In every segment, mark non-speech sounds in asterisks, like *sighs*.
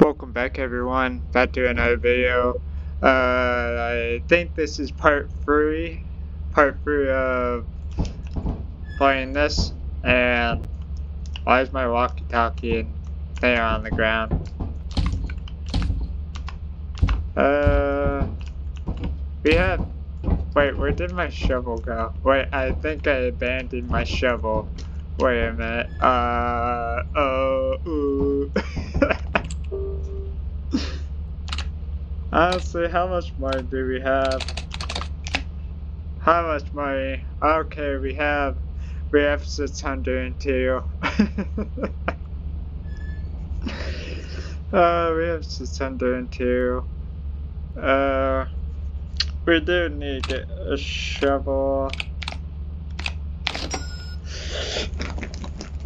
Welcome back everyone, back to another video. Uh, I think this is part 3, part 3 of playing this, and why is my walkie-talkie there on the ground? Uh, we have, wait, where did my shovel go? Wait, I think I abandoned my shovel. Wait a minute, uh, oh, ooh. *laughs* Honestly, how much money do we have? How much money? Okay, we have we have 602. *laughs* uh, we have 602. Uh, we do need a shovel.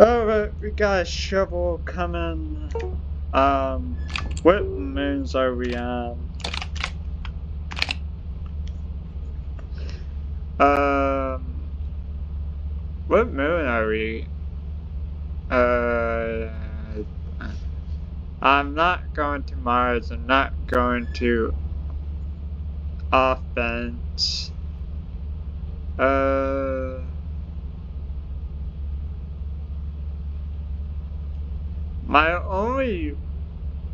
Alright, we got a shovel coming. Um, what moons are we on? Um, what moon are we? Uh, I'm not going to Mars. I'm not going to offense. Uh. My only,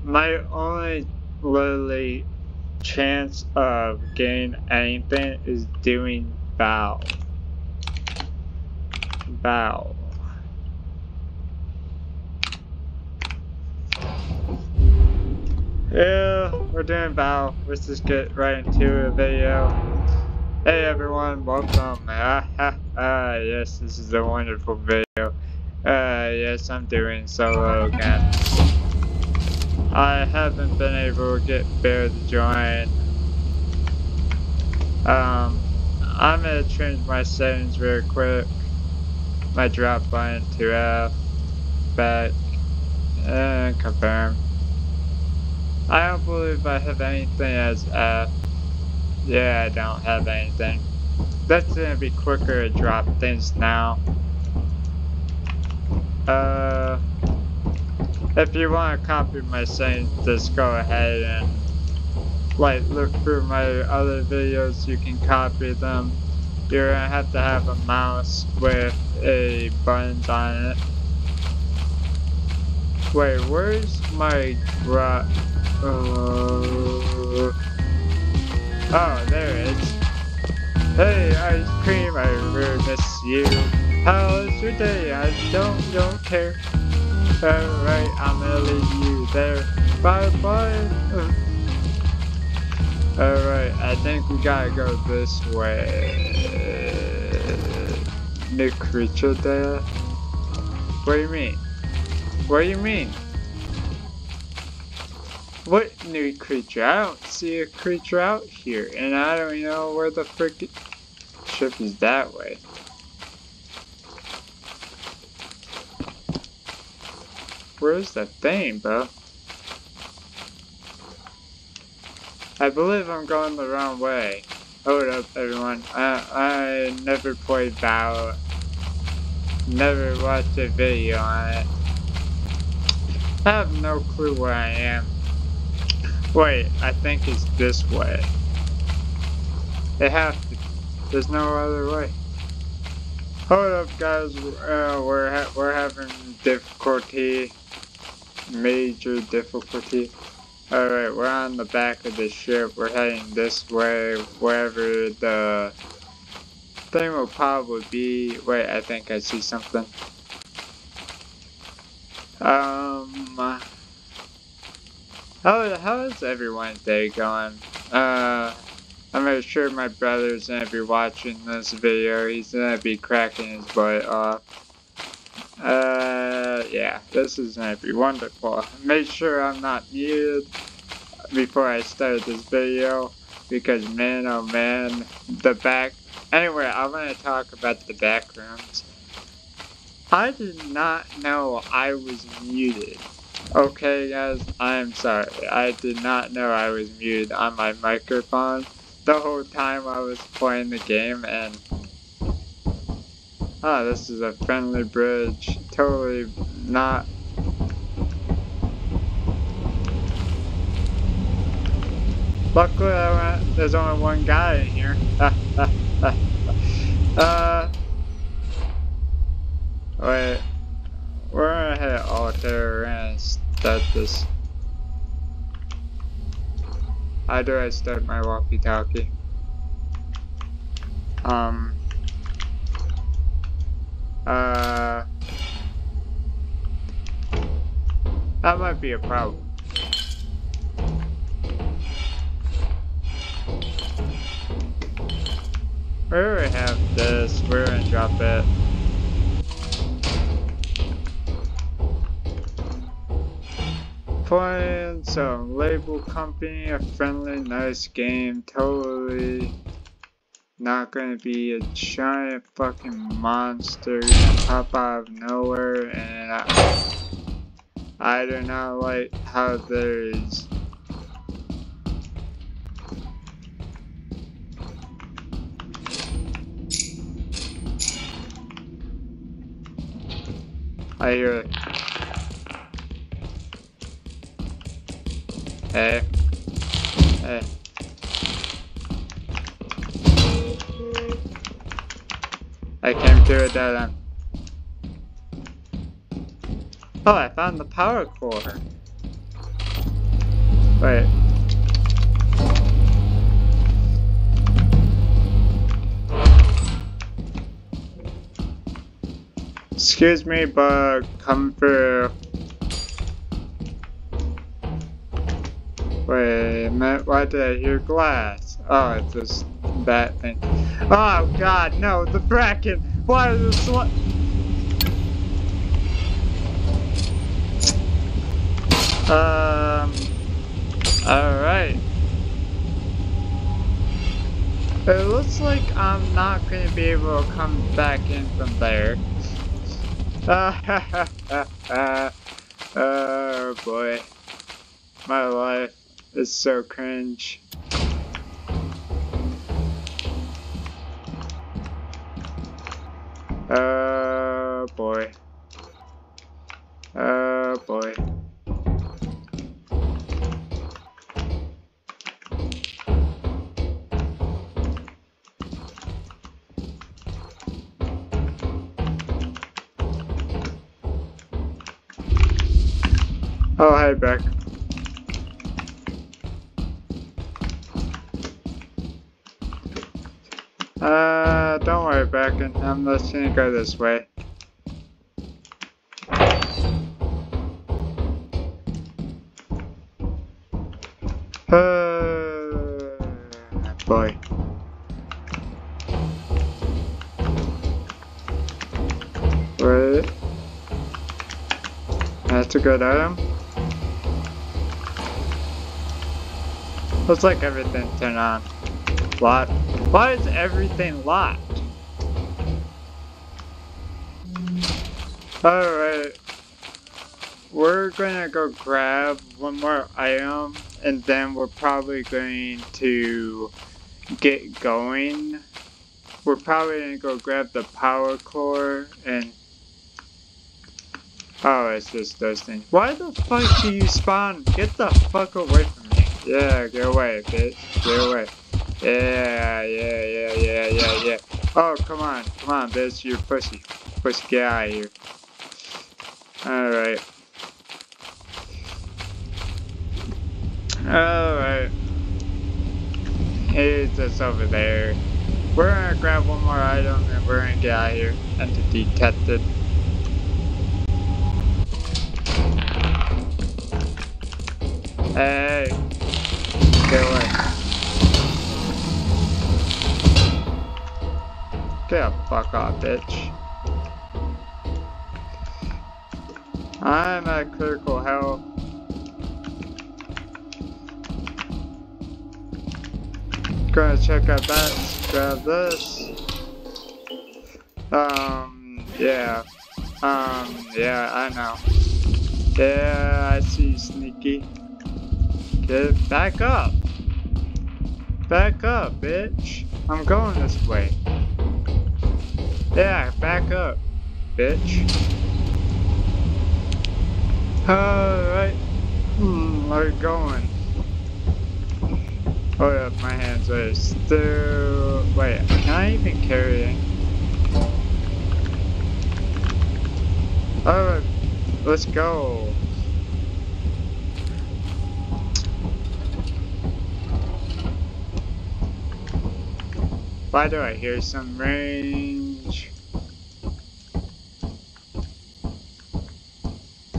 my only literally chance of getting anything is doing Vow. Vow. Yeah, we're doing Vow. Let's just get right into a video. Hey everyone, welcome. *laughs* Ah, ah, ah, yes, this is a wonderful video. Uh, yes, I'm doing solo again. I haven't been able to get Bear to join. Um, I'm gonna change my settings real quick. My drop button to F, back, and confirm. I don't believe I have anything as F. Yeah, I don't have anything. That's gonna be quicker to drop things now. Uh, if you want to copy my settings, just go ahead and like look through my other videos, you can copy them. You're gonna have to have a mouse with a buttons on it. Wait, where's my rock? Uh, oh, there it is. Hey, ice cream, I really miss you. How's your day? I don't, don't care. Alright, I'm gonna leave you there. Bye bye. Alright, I think we gotta go this way. New creature there? What do you mean? What do you mean? What new creature? I don't see a creature out here, and I don't know where the freaking ship is that way. Where's the thing, bro? I believe I'm going the wrong way. Hold up, everyone. I, I never played Vow. Never watched a video on it. I have no clue where I am. Wait, I think it's this way. It has to. There's no other way. Hold up, guys. Uh, we're ha we're having difficulty, major difficulty. Alright, we're on the back of the ship. We're heading this way, wherever the thing will probably be. Wait, I think I see something. Um, how, how is everyone's day going? Uh, I'm sure my brother's gonna be watching this video. He's gonna be cracking his butt off. Uh, yeah, this is gonna be wonderful. Make sure I'm not muted before I start this video, because man oh man, the back, anyway, I want to talk about the backrooms. I did not know I was muted. Okay guys, I'm sorry, I did not know I was muted on my microphone the whole time I was playing the game and Oh, this is a friendly bridge. Totally not. Luckily, went, there's only one guy in here. *laughs* uh, wait, we're gonna hit alter start this. How do I start my walkie-talkie? Um, uh, that might be a problem. We already have this, we're gonna drop it. Playing some Lethal Company, a friendly, nice game, totally not gonna be a giant fucking monster pop out of nowhere and I, I do not know like how there's I hear it. Hey. Hey. I came to a dead end. Oh, I found the power core. Wait. Excuse me, but come for... Wait a minute, why did I hear glass? Oh, it's this bat thing. Oh god, no, the Bracken! Why is it Um... Alright. It looks like I'm not going to be able to come back in from there. *laughs* oh boy. My life is so cringe. Oh, hi, Beck. Uh, don't worry. And I'm just gonna go this way. Uh, boy. Wait. That's a good item. Looks like everything turned on. Locked. Why is everything locked? Alright. We're gonna go grab one more item and then we're probably going to get going. We're probably gonna go grab the power core and Oh, it's just those things. Why the fuck do you spawn? Get the fuck away. Yeah, get away, bitch. Get away. Yeah, yeah, yeah, yeah, yeah, yeah. Oh, come on. Come on, bitch. You're pussy. Pussy, get out of here. Alright. Alright. He's just over there. We're gonna grab one more item and we're gonna get out of here. Entity detected. Hey. Get away. The fuck off, bitch. I'm at critical health. Gonna check out that, grab this. Um, yeah. Um, yeah, I know. Yeah, I see sneaky. Get back up. Back up, bitch. I'm going this way. Yeah, back up, bitch. Alright. Hmm, we're going. Oh yeah, my hands are still... Wait, can I even carry? it? Alright, let's go. Why do I hear some range?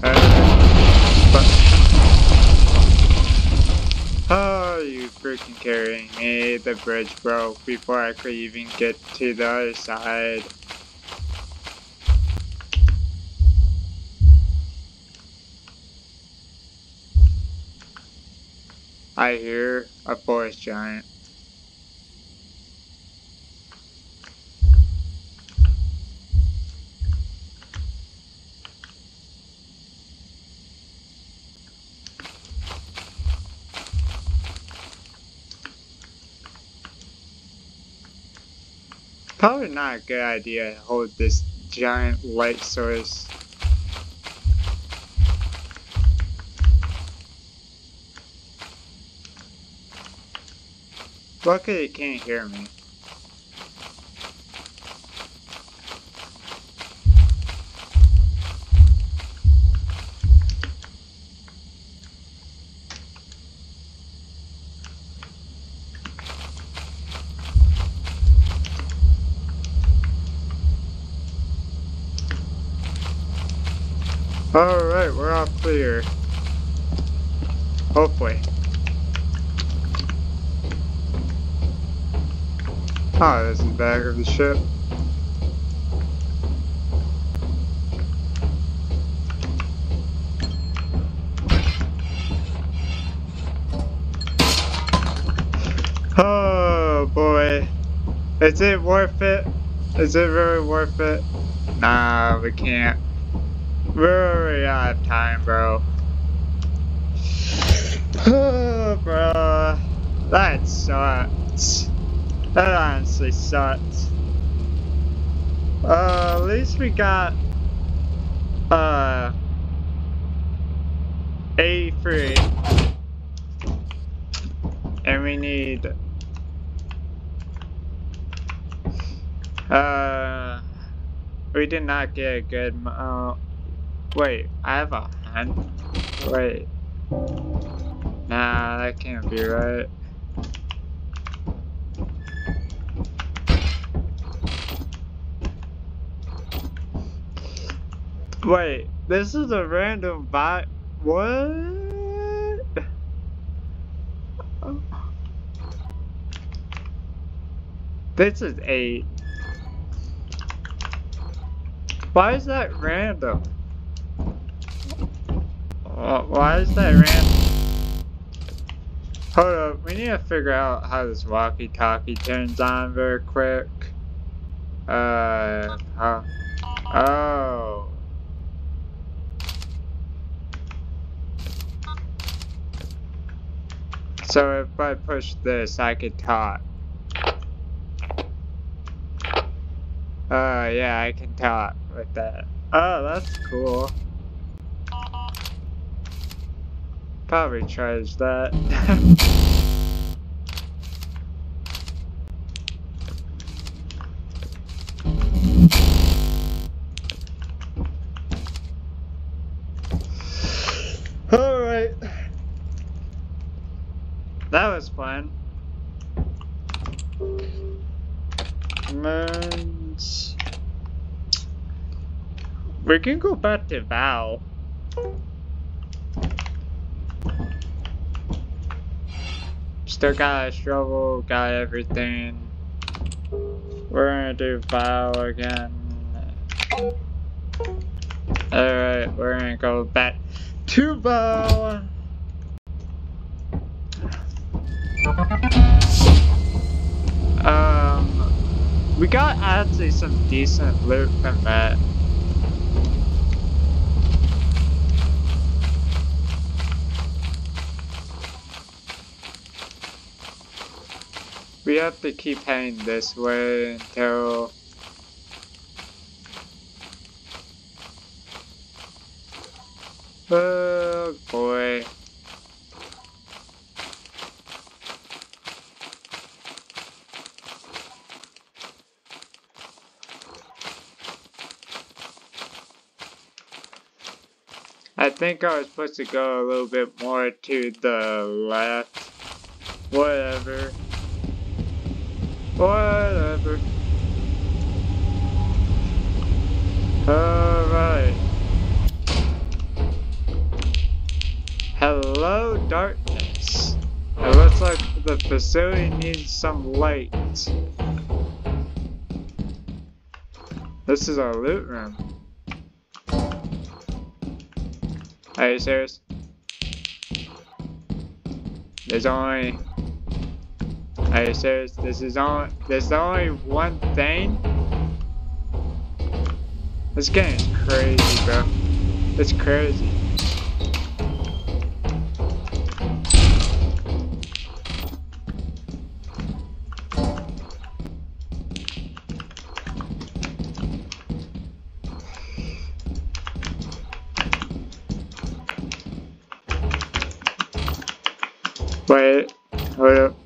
Uh, oh, you freaking carrying me. The bridge broke before I could even get to the other side. I hear a forest giant. Probably not a good idea to hold this giant light source. Luckily it can't hear me. Clear. Hopefully. Ah, oh, this is the back of the ship. Oh boy. Is it worth it? Is it really worth it? Nah, we can't. We're already out of time, bro. Oh, *sighs* bro. That sucks. That honestly sucks. Uh, at least we got, uh, 83. And we need, uh, we did not get a good, Wait, I have a hand? Wait. Nah, that can't be right. Wait, this is a random bot. What? This is eight. Why is that random? Why is that random? Hold up, we need to figure out how this walkie-talkie turns on very quick. Uh, how? Oh. So if I push this, I could talk. Uh, yeah, I can talk with that. Oh, that's cool. Probably tries that. *laughs* Alright. That was fun. And we can go back to Val. Still got a shovel, got everything. We're gonna do Val again. Alright, we're gonna go back to Vow. Um, we got actually some decent loot from that. We have to keep heading this way until... Oh boy. I think I was supposed to go a little bit more to the left. Whatever. Whatever. Alright. Hello, darkness. It looks like the facility needs some light. This is our loot room. Are you serious? There's only... You serious? This is only... There's only one thing? This game is crazy, bro. It's crazy. Wait, hold up.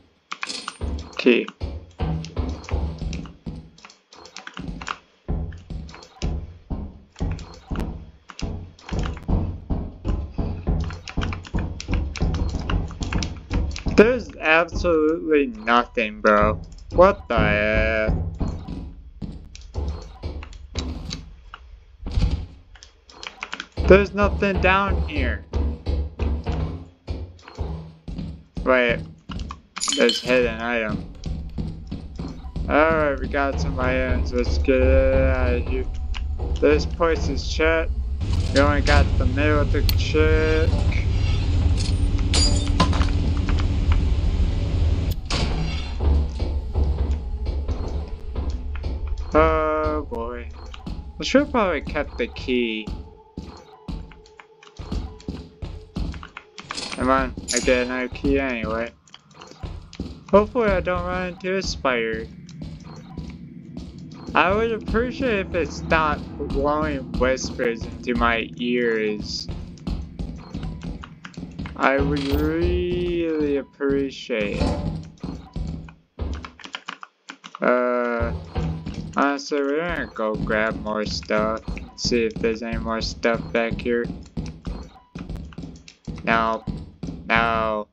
There's absolutely nothing, bro. What the? There's nothing down here. Wait. There's hidden item. Alright, we got some items. Let's get it out of here. This place is checked. We only got the middle to check. Oh boy. I should have probably kept the key. Come on, I get another key anyway. Hopefully I don't run into a spider. I would appreciate if it stopped blowing whispers into my ears. I would really appreciate it. Uh, honestly, we're gonna go grab more stuff. See if there's any more stuff back here. No. No.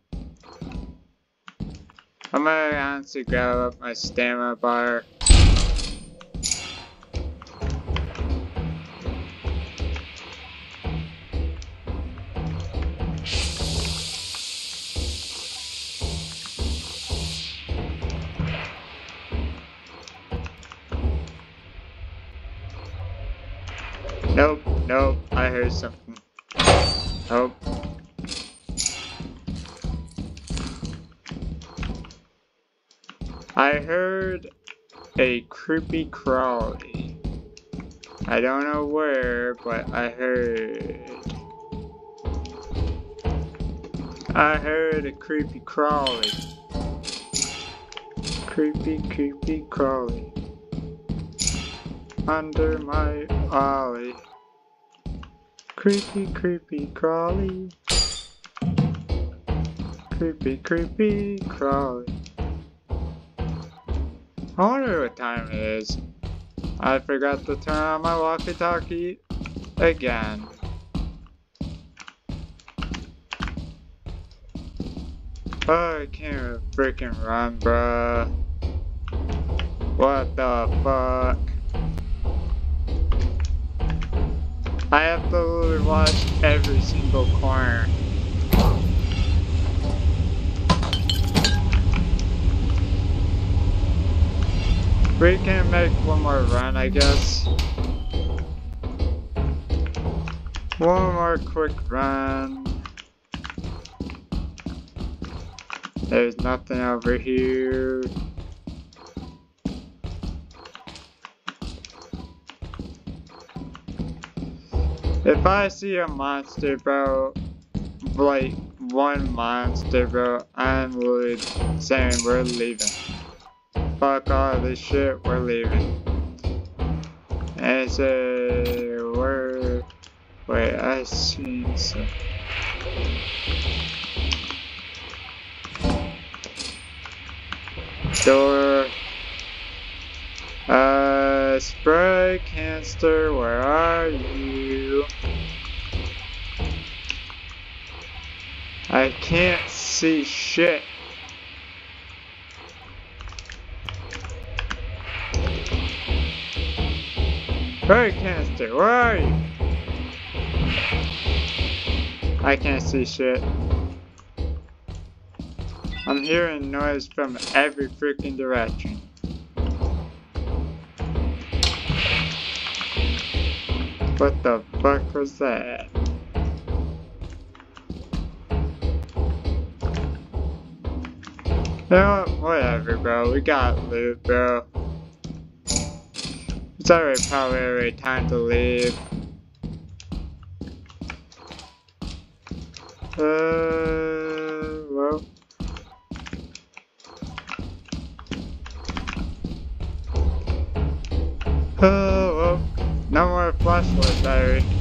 I'm gonna honestly grab up my stamina bar. Nope, nope, I heard something. Nope. I heard a creepy crawly. I don't know where, but I heard. I heard a creepy crawly. Creepy, creepy crawly. Under my alley. Creepy, creepy crawly. Creepy, creepy crawly. I wonder what time it is. I forgot to turn on my walkie-talkie again. Oh, I can't freaking run, bruh. What the fuck? I have to watch every single corner. We can make one more run, I guess. One more quick run. There's nothing over here. If I see a monster, bro, like one monster, bro, I'm literally saying we're leaving fuck all this shit, we're leaving. And say, where, wait, I seen some. Door. Uh, spray canister, where are you? I can't see shit. Hey, canister, where are you? I can't see shit. I'm hearing noise from every freaking direction. What the fuck was that? You know what? Whatever, bro. We got loot, bro. Already probably time to leave. Uh, well. Oh, well. No more flashlight battery.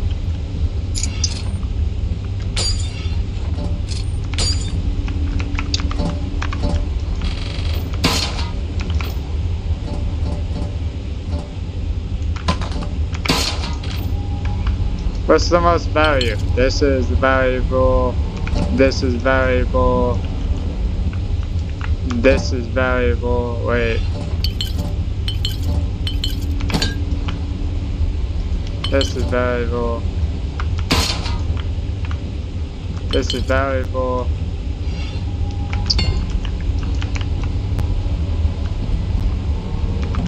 What's the most value? This is valuable. This is valuable. This is valuable. Wait. This is valuable. This is valuable.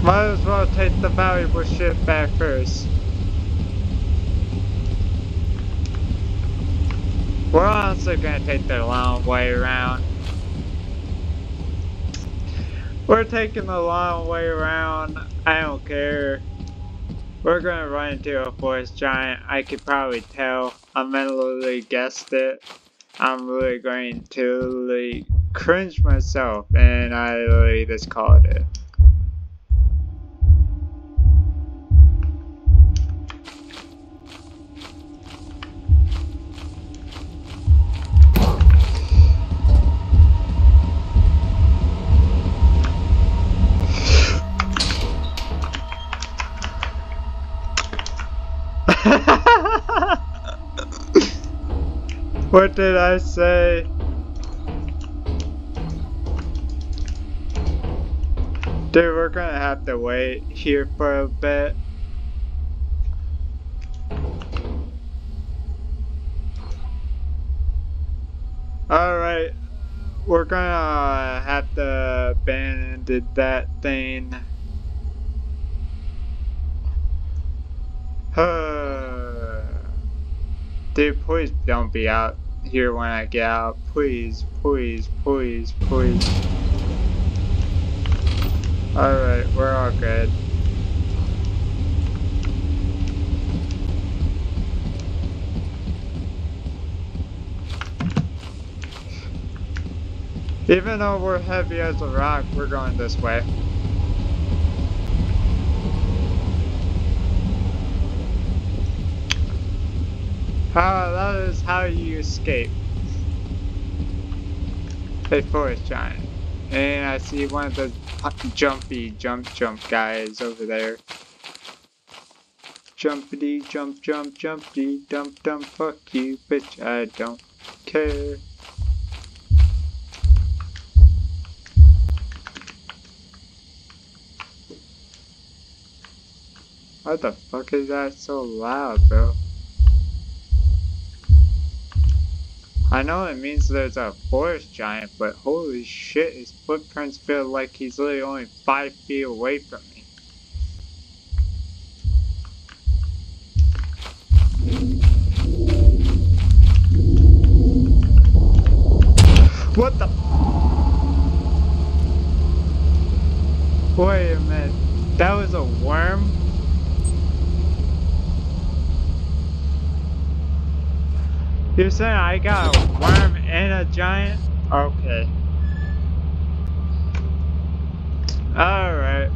Might as well take the valuable shit back first. We're also gonna take the long way around. We're taking the long way around. I don't care. We're gonna run into a forest giant. I could probably tell. I mentally guessed it. I'm really going to really cringe myself and I really just called it. *laughs* what did I say? Dude, we're gonna have to wait here for a bit. Alright, we're gonna have to abandon that thing. *sighs* *laughs* Dude, please don't be out here when I get out. Please, please, please, please. Alright, we're all good. Even though we're heavy as a rock, we're going this way. Ah, that is how you escape a forest giant. And I see one of the jumpy jump jump guys over there. Jumpity jump jump jumpity dump dump fuck you bitch I don't care. What the fuck is that so loud bro? I know it means there's a forest giant, but holy shit, his footprints feel like he's literally only five feet away from me. What the? Wait a minute, that was a worm? You're saying I got a worm and a giant? Okay. Alright.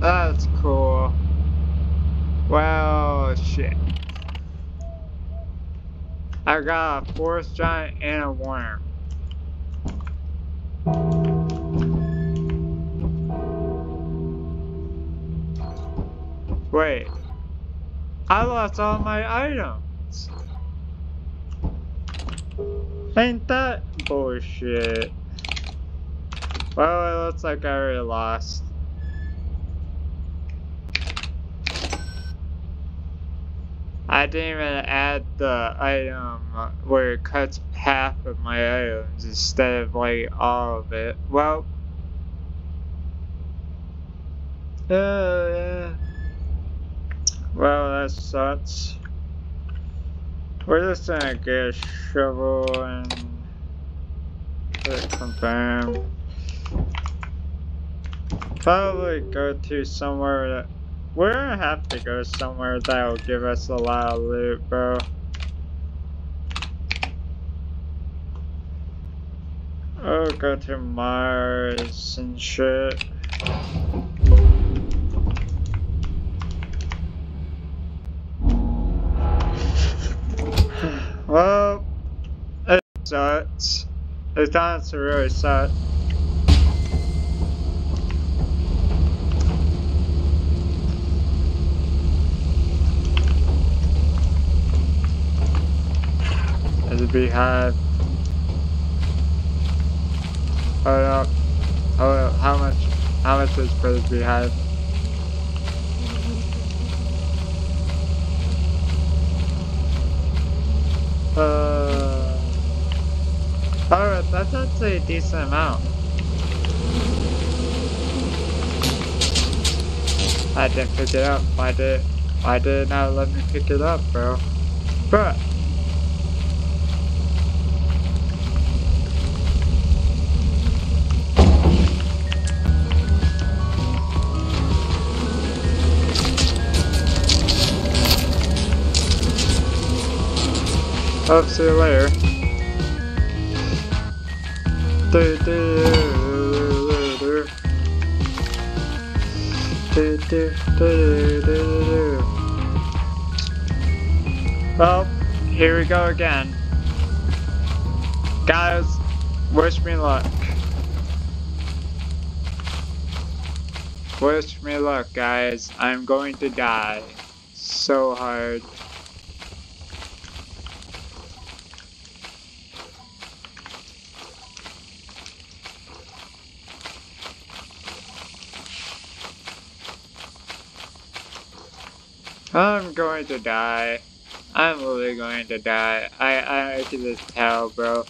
That's cool. Well, shit. I got a forest giant and a worm. Wait. I lost all my items. Ain't that bullshit? Well, it looks like I already lost. I didn't even add the item where it cuts half of my items instead of like all of it. Well, uh. Well, that sucks. We're just gonna get a shovel and confirm. Probably go to somewhere that we're gonna have to go somewhere that will give us a lot of loot, bro. Oh, go to Mars and shit. Well, it sucks. It honestly really sucks. As a beehive. Hold up. Hold up. How much? How much is for the beehive? Uh. Alright, that's actually a decent amount. I didn't pick it up. Why did? Why did it not let me pick it up, bro? Bro. I'll see you later. Do, do, do, do, do, do. Well, here we go again. Guys, wish me luck. Wish me luck, guys. I'm going to die so hard. I'm going to die. I'm really going to die. I, I can just tell, bro.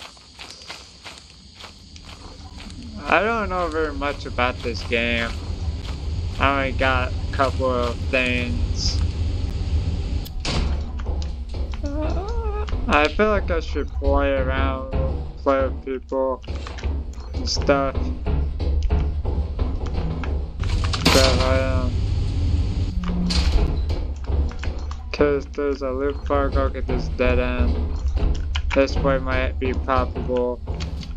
I don't know very much about this game. I only got a couple of things. I feel like I should play around, play with people and stuff. Cause there's a loop bug, I'll this dead end. This way might be probable.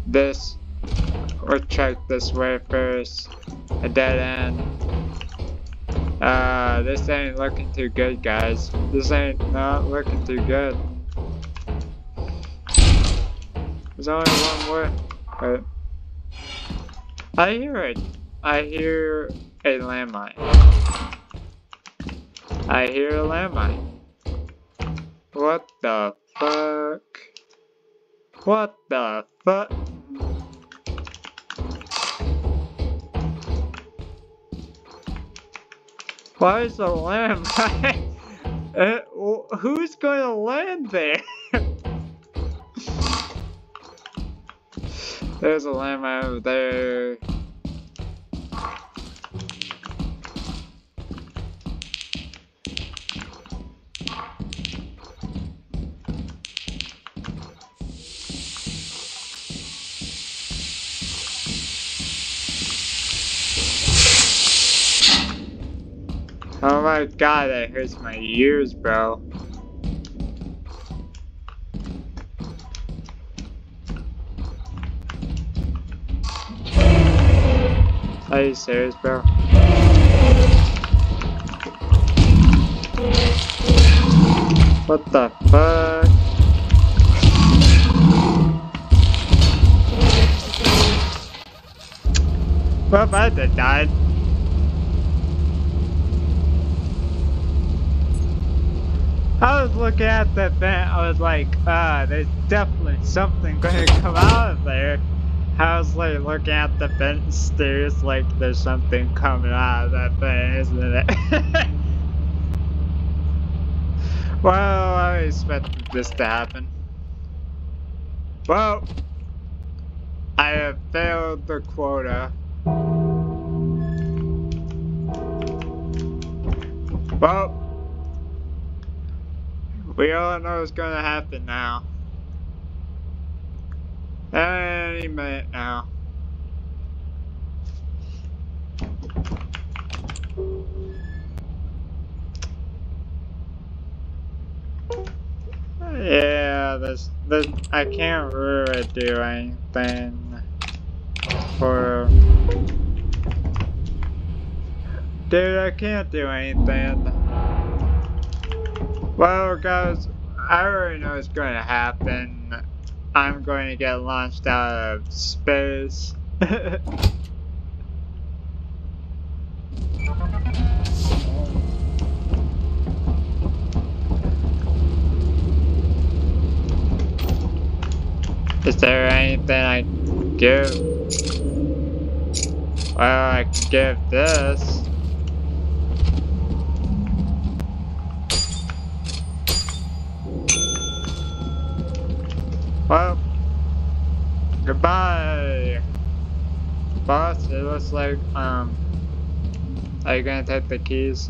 This, or check this way first. A dead end. Uh, this ain't looking too good, guys. This ain't not looking too good. There's only one way. Wait. I hear it. I hear a landmine. I hear a landmine. What the fuck? What the fuck? Why is the landmine? *laughs* uh, who's going to land there? *laughs* There's a lamb over there. My god, that hurts my ears, bro. Are you serious, bro? What the fuck? Well, I had died. I was looking at that vent, I was like, ah, there's definitely something *laughs* going to come out of there. I was like looking at the vent stairs like there's something coming out of that thing, isn't it? *laughs* well, I expected this to happen. Well, I have failed the quota. Well, we all know what's gonna happen now. Any minute now. Yeah, this, this, I can't really do anything for, dude, I can't do anything. Well, guys, I already know what's going to happen. I'm going to get launched out of space. *laughs* Is there anything I can give? Well, I can give this. Well, goodbye, boss. It looks like, um, are you gonna take the keys?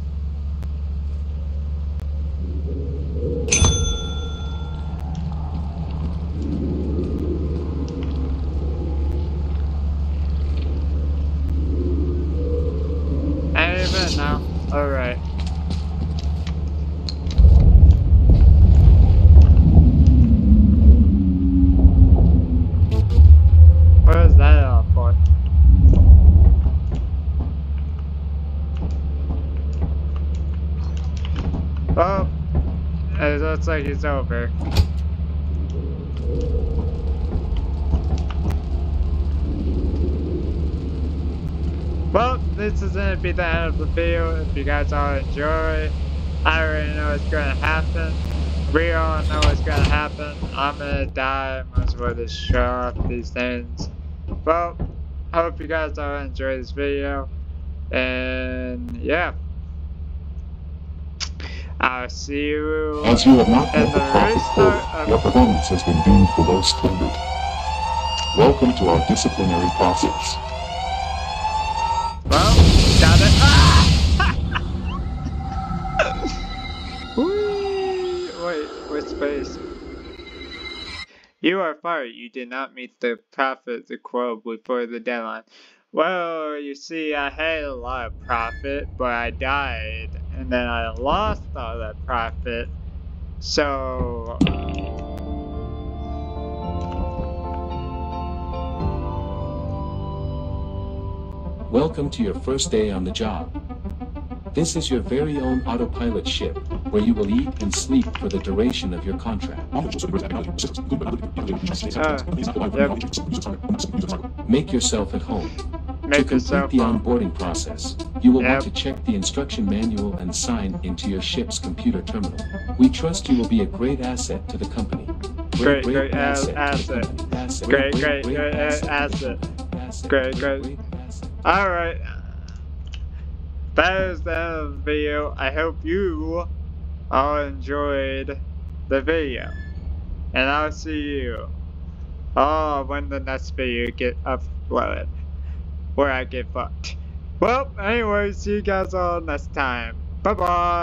Any minute now. Alright. What is that all for? Well, it looks like it's over. Well, this is gonna be the end of the video. If you guys all enjoy, I already know what's gonna happen. We all know what's gonna happen. I'm gonna die. Might as well just show off these things. Well, I hope you guys all enjoy this video. And yeah. I'll see you As you have not met the the profit restart quota, of your performance has been deemed below standard. Welcome to our disciplinary process. Well, got it. Ah! *laughs* Whee! Wait, what space? You are fired. You did not meet the profit the quote before the deadline. Well, you see, I had a lot of profit, but I died, and then I lost all that profit. So, uh, Welcome to your first day on the job. This is your very own autopilot ship, where you will eat and sleep for the duration of your contract. Uh, Make yourself at home. To complete the onboarding process, you will want to check the instruction manual and sign into your ship's computer terminal. We trust you will be a great asset to the company. Great, great ass- to the asset. Asset. Great, great, great asset. Asset. Great, great. Alright. That is the end of the video. I hope you all enjoyed the video. And I'll see you all when the next video get uploaded. Where I get fucked. Well, anyway, see you guys all next time. Bye bye.